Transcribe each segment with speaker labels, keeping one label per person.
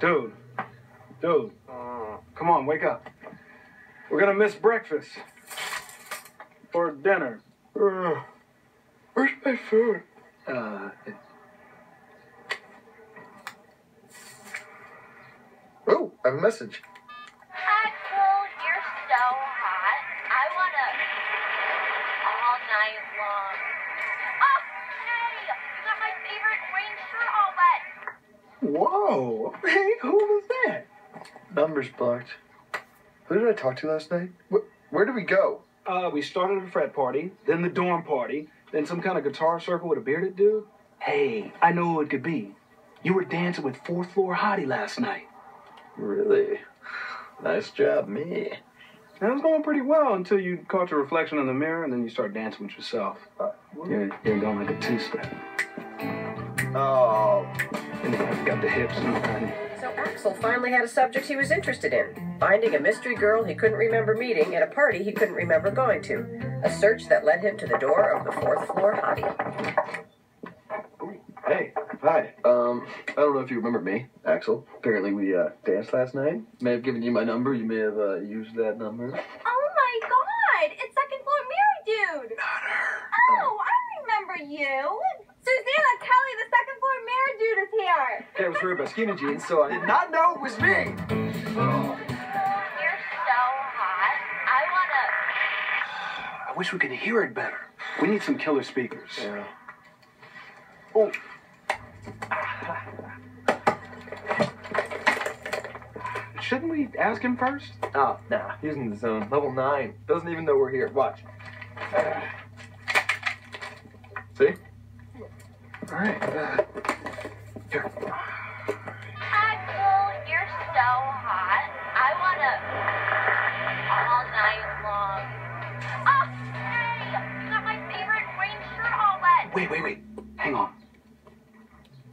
Speaker 1: Dude, dude, come on, wake up. We're gonna miss breakfast. Or dinner.
Speaker 2: Uh, where's my food?
Speaker 1: Uh, it-
Speaker 2: Oh, I have a message.
Speaker 3: Axl, you're so hot. I wanna all night long. Oh, favorite orange shirt all wet.
Speaker 1: Whoa! Hey, who was that?
Speaker 2: Number's blocked. Who did I talk to last night? Wh- where did we go?
Speaker 1: Uh, we started a frat party, then the dorm party, then some kind of guitar circle with a bearded dude. Hey, I know who it could be. You were dancing with fourth floor hottie last night.
Speaker 2: Really? Nice job, me.
Speaker 1: It was going pretty well until you caught your reflection in the mirror and then you start dancing with yourself.
Speaker 2: Uh,
Speaker 1: You're, you're going like a two-step.
Speaker 2: Oh,
Speaker 1: And you got the hips and and
Speaker 4: So Axl finally had a subject he was interested in finding a mystery girl he couldn't remember meeting at a party he couldn't remember going to. A search that led him to the door of the fourth floor hottie.
Speaker 2: hey, hi. Um, I don't know if you remember me, Axl. Apparently, we uh, danced last night. May have given you my number. You may have uh, used that number.
Speaker 3: Oh my god! It's second floor Mary dude! Oh, I remember you! Susanna Kelly, the second floor Mary dude is here!
Speaker 2: Okay, I was worried about skinny jeans, so I did not know it was me.
Speaker 3: You're so hot. I wanna.
Speaker 1: I wish we could hear it better. We need some killer speakers.
Speaker 2: Yeah.
Speaker 1: Oh. Shouldn't we ask him first?
Speaker 2: Oh, nah. He's in the zone. Level 9. Doesn't even know we're here. Watch. See?
Speaker 1: All right. Uh, here.
Speaker 3: Axl, you're so hot. I wanna. all night long. Oh, hey! You got my favorite orange shirt all wet.
Speaker 1: Wait, wait, wait. Hang on.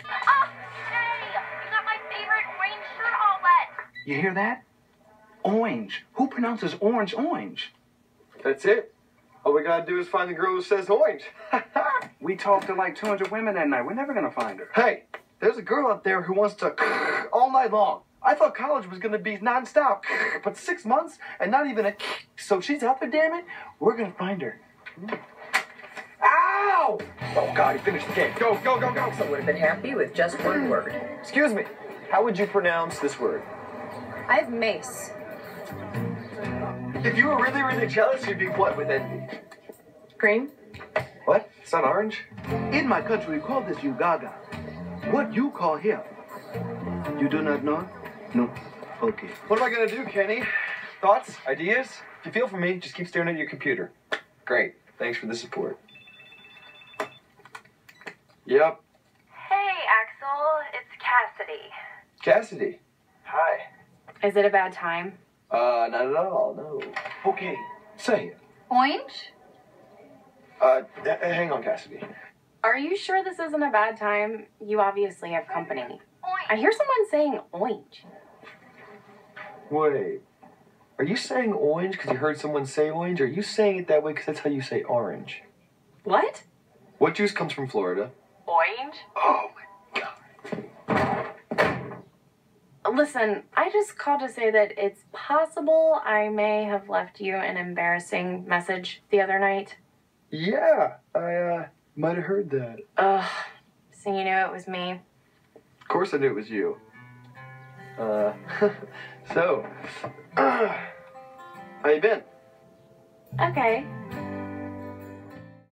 Speaker 3: Oh, hey! You got my favorite orange shirt all wet.
Speaker 1: You hear that? Orange. Who pronounces orange orange?
Speaker 2: That's it. All we gotta do is find the girl who says orange.
Speaker 1: We talked to like 200 women that night. We're never gonna find her.
Speaker 2: hey, there's a girl out there who wants to all night long. I thought college was gonna be nonstop, but six months and not even a. So she's out there, damn it. We're gonna find her. Hmm. Ow! Oh God, he finished the game. Go, go, go, go.
Speaker 4: Axl would have been happy with just one hmm. word.
Speaker 2: Excuse me. How would you pronounce this word?
Speaker 5: I have mace.
Speaker 2: If you were really, really jealous, you'd be what with envy?
Speaker 4: Green?
Speaker 2: What? It's not orange?
Speaker 1: In my country, we call this Ugaga. What you call here? You do not know? No. Okay.
Speaker 2: What am I gonna do, Kenny? Thoughts? Ideas? If you feel for me, just keep staring at your computer. Great. Thanks for the support. Yep.
Speaker 3: Hey, Axl. It's Cassidy.
Speaker 2: Cassidy. Hi.
Speaker 5: Is it a bad time?
Speaker 2: Uh, not at all, no. Okay, say it.
Speaker 5: Orange?
Speaker 2: Uh, h- hang on, Cassidy.
Speaker 5: Are you sure this isn't a bad time? You obviously have company. I hear someone saying orange.
Speaker 2: Wait. Are you saying orange because you heard someone say orange, or are you saying it that way because that's how you say orange?
Speaker 5: What?
Speaker 2: What juice comes from Florida?
Speaker 5: Orange?
Speaker 2: Oh my god.
Speaker 5: Listen, I just called to say that it's possible I may have left you an embarrassing message the other night.
Speaker 2: Yeah, I, uh, might have heard that.
Speaker 5: Ugh. So you knew it was me.
Speaker 2: Of course I knew it was you. Uh, so, uh, how you been?
Speaker 5: Okay.